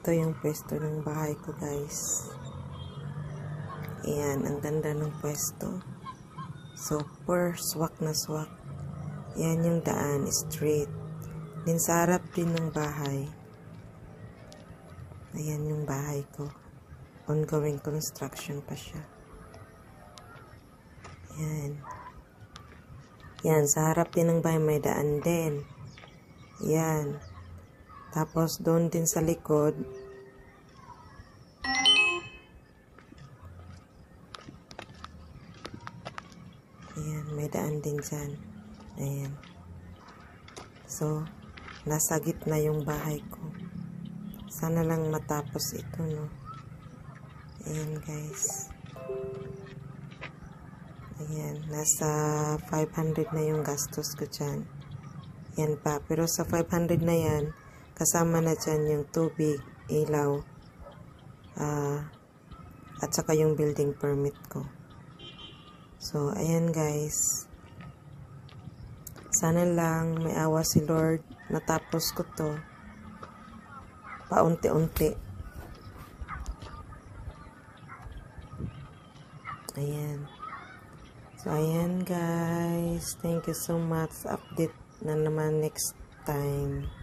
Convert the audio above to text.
Ito yung pwesto ng bahay ko, guys. Ayan, ang ganda ng pwesto. Super swak na swak. Yan yung daan, straight. Din sa harap din ng bahay. Ayan yung bahay ko. Ongoing construction pa siya. Yan. Yan, sa harap din ng bahay may daan din. Yan. Tapos doon din sa likod, Ayan, may daan din dyan. Ayan. So, nasa gitna yung bahay ko. Sana lang matapos ito, no? Ayan, guys. Ayan, nasa 500 na yung gastos ko dyan. Yan pa. Pero sa 500 na yan, kasama na dyan yung tubig, ilaw, ah, at saka yung building permit ko. So, ayan guys. Sana lang may awa si Lord. Natapos ko to. Paunti-unti. Ayan. So, ayan guys. Thank you so much. Update na naman next time.